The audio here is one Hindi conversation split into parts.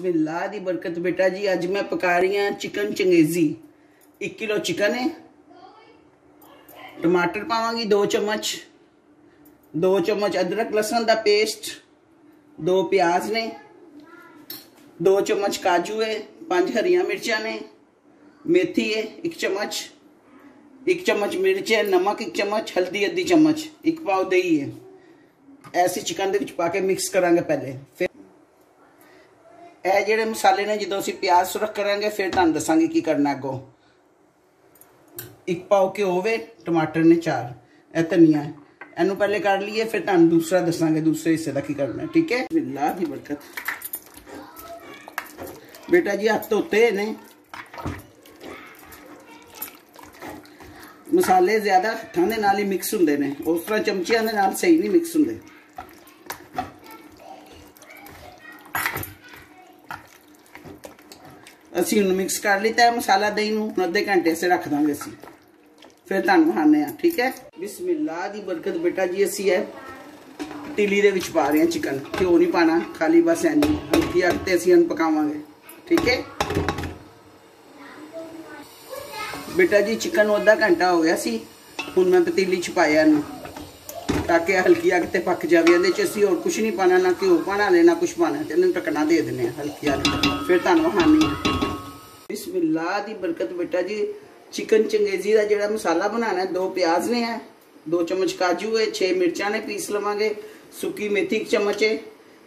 बिस्मिल्लाह दी बरकत बेटा जी, आज मैं पका रही हूँ चिकन चंगेजी। एक किलो चिकन है। टमाटर पावगी दो चम्मच। दो चम्मच अदरक लहसुन का पेस्ट। दो प्याज ने। दो चम्मच काजू है। पाँच हरिया मिर्चा ने। मेथी है, एक चम्मच। एक चम्मच मिर्च है, नमक एक चम्मच, हल्दी अद्धी चम्मच। एक पाव दही है। ऐसे चिकन के पाके मिक्स करा पहले। फिर ਇਹ ਜਿਹੜੇ ਮਸਾਲੇ ਨੇ, ਜਦੋਂ ਅਸੀਂ ਪਿਆਜ਼ ਸੁਰਖ ਕਰਾਂਗੇ, ਫਿਰ ਤੁਹਾਨੂੰ ਦੱਸਾਂਗੇ ਕੀ ਕਰਨਾ ਅੱਗੋਂ। ਇੱਕ ਪਾਉ ਕੇ ਹੋਵੇ, ਟਮਾਟਰ ਨੇ ਚਾਰ, ਇਹ ਧਨੀਆ। ਇਹਨੂੰ ਪਹਿਲੇ ਕਰ ਲਈਏ, ਫਿਰ ਤੁਹਾਨੂੰ ਦੂਸਰਾ ਦੱਸਾਂਗੇ, ਦੂਸਰੇ ਹਿੱਸੇ ਦਾ ਕੀ ਕਰਨਾ, ਠੀਕ ਹੈ? ਬਿੱਲਾ ਦੀ ਬਰਕਤ। ਬੇਟਾ ਜੀ, ਹੱਥ ਧੋਤੇ ਨੇ। ਮਸਾਲੇ ਜ਼ਿਆਦਾ ਹੱਥਾਂ ਦੇ ਨਾਲ ਹੀ ਮਿਕਸ ਹੁੰਦੇ ਨੇ। ਉਸ ਤਰ੍ਹਾਂ ਚਮਚੀਆਂ ਦੇ ਨਾਲ ਸਹੀ ਨਹੀਂ ਮਿਕਸ ਹੁੰਦੇ। ਅਸੀਂ ਉਹਨੂੰ ਮਿਕਸ ਕਰ ਲਿੱਤਾ ਹੈ ਮਸਾਲਾ ਦਹੀਂ ਨੂੰ ਅੱਧੇ ਘੰਟੇ ਸੇ ਰੱਖ ਦਾਂਗੇ ਅਸੀਂ। ਫਿਰ ਤੁਹਾਨੂੰ ਖਾਣੇ ਆ ਠੀਕ ਹੈ? ਬਿਸਮਿਲ੍ਲਾ ਦੀ ਬਰਕਤ ਬੇਟਾ ਜੀ, ਅਸੀਂ ਹੈ ਟਿੱਲੀ ਦੇ ਵਿੱਚ ਪਾ ਰਹੇ ਹਾਂ ਚਿਕਨ ਘਿਓ ਨਹੀਂ ਪਾਣਾ, ਖਾਲੀ ਬਸ ਐਨੀ ਹਲਕੀ ਅੱਗ ਤੇ ਅਸੀਂ ਇਹਨੂੰ ਪਕਾਵਾਂਗੇ, ਠੀਕ ਹੈ? ਬੇਟਾ ਜੀ ਚਿਕਨ ਨੂੰ ਅੱਧਾ ਘੰਟਾ ਹੋ ਗਿਆ ਸੀ। ਹੁਣ ਮੈਂ ਪਤੀਲੀ ਚ ਪਾਇਆ ਇਹਨੂੰ, ਤਾਂ ਕਿ ਹਲਕੀ ਅੱਗ ਤੇ ਪੱਕ ਜਾਵੇ। ਇਹਦੇ ਚ ਅਸੀਂ ਹੋਰ ਕੁਝ ਨਹੀਂ ਪਾਣਾ, ਨਾ ਘਿਓ ਪਾਣਾ ਲੈਣਾ ਕੁਝ ਪਾਣਾ। ਤੇ ਇਹਨੂੰ ਟਕਣਾ ਦੇ ਦਿੰਨੇ ਆ ਹਲਕੀ ਅੱਗ ਫਿਰ ਤੁਹਾਨੂੰ ਹਾਨੀ ਹੈ। ਬਿਸਮਿਲ੍ਲਾ ਦੀ ਬਰਕਤ ਬੇਟਾ ਜੀ ਚਿਕਨ ਚੰਗੇਜ਼ੀ ਦਾ ਜਿਹੜਾ ਮਸਾਲਾ ਬਣਾਉਣਾ ਦੋ ਪਿਆਜ਼ ਨੇ ਹੈ ਦੋ ਚਮਚ ਕਾਜੂ ਹੈ 6 ਮਿਰਚਾਂ ਨੇ ਪੀਸ ਲਵਾਂਗੇ ਸੁੱਕੀ ਮੇਥੀ ਇੱਕ ਚਮਚ ਹੈ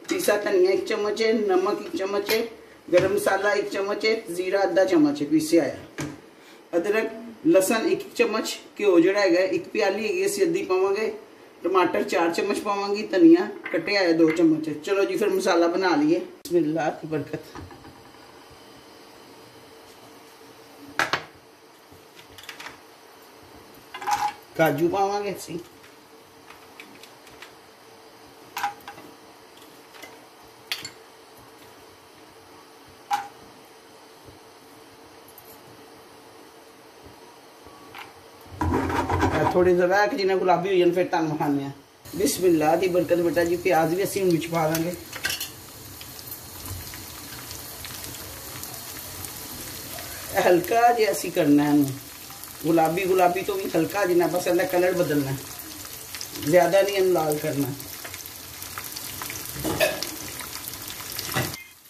ਪੀਸਾ ਧਨੀਆ ਇੱਕ ਚਮਚ ਹੈ ਨਮਕ ਇੱਕ ਚਮਚ ਹੈ ਗਰਮ ਮਸਾਲਾ ਇੱਕ ਚਮਚ ਹੈ ਜ਼ੀਰਾ ਅੱਧਾ ਚਮਚ ਹੈ ਪੀਸਿਆ ਹੈ ਅਦਰਕ ਲਸਣ ਇੱਕ ਚਮਚ ਘਿਓ ਜਿਹੜਾ ਹੈਗਾ ਇੱਕ ਪਿਆਲੀ ਹੈਗੀ ਅਸੀਂ ਅੱਧੀ ਪਾਵਾਂਗੇ ਟਮਾਟਰ 4 ਚਮਚ ਪਾਵਾਂਗੀ ਧਨੀਆ ਕੱਟਿਆ ਹੈ 2 ਚਮਚ ਚਲੋ ਜੀ ਫਿਰ ਮਸਾਲਾ ਬਣਾ ਲਈਏ ਬਿਸਮਿਲ੍ਲਾ काजू पावे सी। थोड़ी जरा रैक जिन्हें गुलाबी हो जाए फिर तंग खाने बिस्मिल्लाह की बरकत, बेटा जी, प्याज भी असं मिर्च पा देंगे। हल्का जे असी करना है ਕਰਨਾ ਹੈ ਗੁਲਾਬੀ ਗੁਲਾਬੀ ਤੋਂ ਵੀ ਹਲਕਾ ਜਿੰਨਾ ਬਸ ਇਹਦਾ ਕਲਰ ਬਦਲਣਾ ਜ਼ਿਆਦਾ ਨਹੀਂ ਇਹਨੂੰ ਲਾਲ ਕਰਨਾ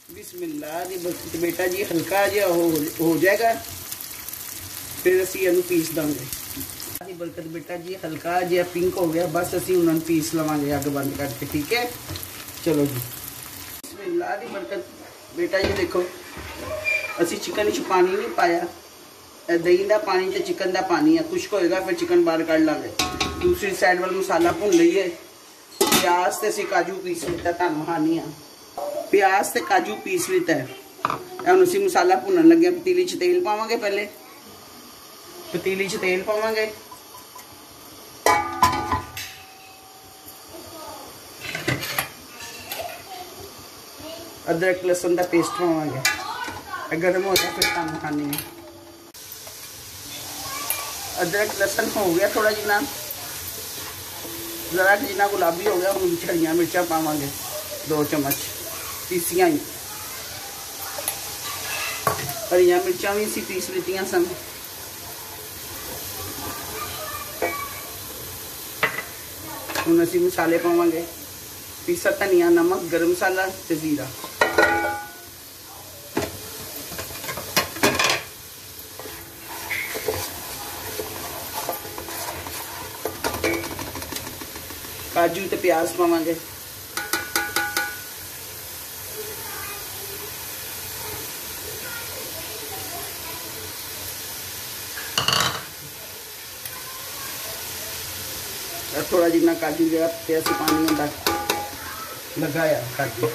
ਬਿਸਮਿਲ੍ਲਾ ਦੀ ਬਰਕਤ ਬੇਟਾ ਜੀ ਹਲਕਾ ਜਿਹਾ ਹੋ ਜਾਏਗਾ ਫਿਰ ਅਸੀਂ ਇਹਨੂੰ ਪੀਸ ਦਾਂਗੇ ਦੀ ਬਰਕਤ ਬੇਟਾ ਜੀ ਹਲਕਾ ਜਿਹਾ ਪਿੰਕ ਹੋ ਗਿਆ ਬਸ ਅਸੀਂ ਉਹਨਾਂ ਨੂੰ ਪੀਸ ਲਵਾਂਗੇ ਅੱਗ ਬੰਦ ਕਰਕੇ ਠੀਕ ਹੈ ਚਲੋ ਜੀ ਬਿਸਮਿਲ੍ਲਾ ਦੀ ਬਰਕਤ ਬੇਟਾ ਜੀ ਦੇਖੋ ਅਸੀਂ ਚਿਕਨ ਵਿੱਚ ਪਾਣੀ ਨਹੀਂ ਪਾਇਆ दही का पानी तो चिकन का पानी है खुश्क होएगा, फिर चिकन बहर कड़ लागे। दूसरी साइड वाल मसाला भुन लीए प्याज तो असं काजू पीस लिता तुम हानी हाँ प्याज तो काजू पीस लिता है। हम असं मसाला भुनन लगे पतीली तेल पावे पहले। पतीली तेल पावे अदरक लसन का पेस्ट पावे गर्म होगा फिर तुम खानी है अदरक, लहसन हो गया थोड़ा जिना। ज़रा जिन्ना गुलाबी हो गया, हम छड़िया मिर्चा पावे दो चम्मच। पीसिया ही। हरिया मिर्चा भी असी पीस लीतिया सन। हूँ असी मसाले पावे पीसा धनिया, नमक, गर्म मसाला जीरा। ਕਾਜੂ ਤੇ ਪਿਆਜ਼ ਪਾਵਾਂਗੇ ਥੋੜਾ ਜਿੰਨਾ ਕਾਜੂ ਜਿਹੜਾ ਤੇ ਅਸੀਂ ਪਾਣੀ ਹੁੰਦਾ ਲਗਾਇਆ ਕਾਜੂ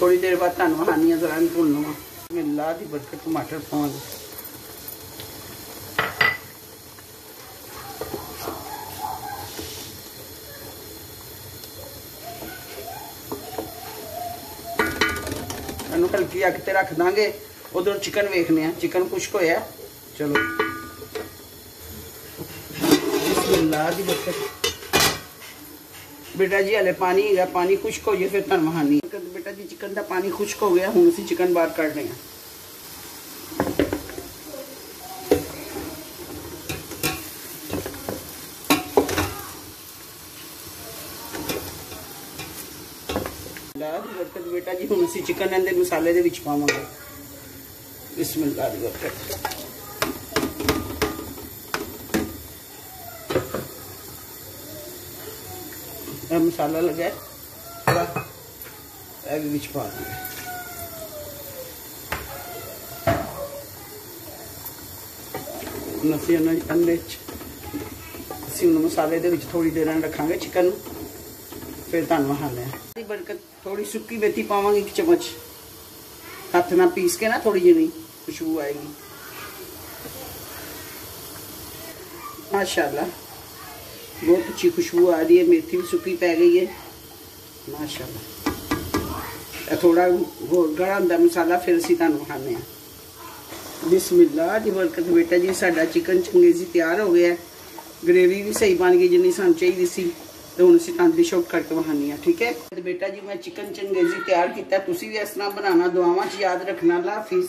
ਥੋੜੀ ਦੇਰ ਬਾਅਦ ਤੁਹਾਨੂੰ ਹਾਨੀਆਂ ਜ਼ਰਾ ਭੁੰਨ ਲਵਾਂ में ला भरकर टमाटर पहुँच हल्की अग ते रख देंगे, उधर चिकन वेखने चिकन कुछ तो हो। चलो। ला दी ਬੇਟਾ ਜੀ ਹਲੇ ਪਾਣੀ ਹੈਗਾ ਪਾਣੀ ਖੁਸ਼ਕ ਹੋ ਜੇ ਫਿਰ ਤੁਹਾਨੂੰ ਮਹਾਨੀ ਬੇਟਾ ਜੀ ਚਿਕਨ ਦਾ ਪਾਣੀ ਖੁਸ਼ਕ ਹੋ ਗਿਆ ਹੁਣ ਅਸੀਂ ਚਿਕਨ ਬਾਹਰ ਕੱਢ ਰਹੇ ਹਾਂ ਅੱਲਾਹ ਦੀ ਬਰਕਤ ਬੇਟਾ ਜੀ ਹੁਣ ਅਸੀਂ ਚਿਕਨ ਇਹਦੇ ਮਸਾਲੇ ਦੇ ਵਿੱਚ ਪਾਵਾਂਗੇ ਬਿਸਮਿਲ੍ਲਾਹ ਦੀ ਬਰਕਤ ਇਹ ਮਸਾਲਾ ਲਗਾ ਥੋੜਾ ਇਹ ਵੀ ਵਿੱਚ ਪਾ ਦਿੰਦੇ ਨਸੀ ਉਹਨਾਂ ਅੰਡੇ ਚ ਅਸੀਂ ਉਹਨਾਂ ਮਸਾਲੇ ਦੇ ਵਿੱਚ ਥੋੜੀ ਦੇਰ ਰੱਖਾਂਗੇ ਚਿਕਨ ਨੂੰ ਫਿਰ ਤੁਹਾਨੂੰ ਹਾਲੇ ਦੀ ਬਰਕਤ ਥੋੜੀ ਸੁੱਕੀ ਮੇਥੀ ਪਾਵਾਂਗੇ ਇੱਕ ਚਮਚ ਹੱਥ ਨਾਲ ਪੀਸ ਕੇ ਨਾ ਥੋੜੀ ਜਿਹੀ ਖੁਸ਼ਬੂ ਆਏਗੀ माशाल्लाह बहुत अच्छी खुशबू आ रही है मेथी भी सूखी पै गई है माशाल्लाह ਇਹ ਥੋੜਾ ਹੋਰ ਗੜਾ ਹੁੰਦਾ ਮਸਾਲਾ ਫਿਰ ਅਸੀਂ ਤੁਹਾਨੂੰ ਖਾਣੇ ਆ ਬਿਸਮਿਲ੍ਲਾ ਦੀ ਬਰਕਤ ਬੇਟਾ ਜੀ ਸਾਡਾ ਚਿਕਨ ਚੰਗੇਜ਼ੀ ਤਿਆਰ ਹੋ ਗਿਆ ਗ੍ਰੇਵੀ ਵੀ ਸਹੀ ਬਣ ਗਈ ਜਿੰਨੀ ਸਾਨੂੰ ਚਾਹੀਦੀ ਸੀ ਤੇ ਹੁਣ ਅਸੀਂ ਤੁਹਾਨੂੰ ਡਿਸ਼ ਆਊਟ ਕਰਕੇ ਵਹਾਨੀ ਆ ਠੀਕ ਹੈ ਤੇ ਬੇਟਾ ਜੀ ਮੈਂ ਚਿਕਨ ਚੰਗੇਜ਼ੀ ਤਿਆਰ ਕੀਤਾ ਤੁਸੀਂ ਵੀ ਇਸ ਤਰ੍ਹਾਂ ਬਣਾਉਣਾ ਦੁਆਵਾਂ 'ਚ ਯਾਦ ਰੱਖਣਾ ਅੱਲਾ ਹਾਫਿਜ਼